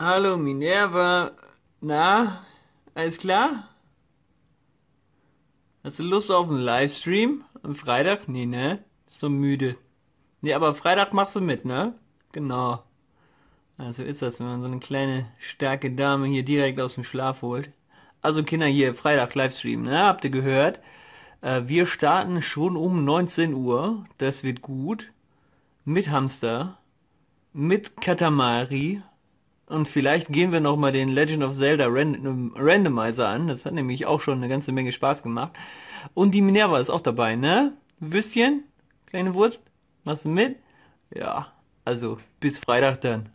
Hallo Minerva. Na, alles klar? Hast du Lust auf einen Livestream am Freitag? Nee, ne? Bist so müde. Nee, aber Freitag machst du mit, ne? Genau. Also ist das, wenn man so eine kleine, starke Dame hier direkt aus dem Schlaf holt. Also Kinder, hier, Freitag Livestream, ne? Habt ihr gehört? Äh, wir starten schon um 19 Uhr. Das wird gut. Mit Hamster. Mit Katamari. Und vielleicht gehen wir noch mal den Legend of Zelda Random Randomizer an. Das hat nämlich auch schon eine ganze Menge Spaß gemacht. Und die Minerva ist auch dabei, ne? Würstchen? Kleine Wurst? Machst du mit? Ja, also bis Freitag dann.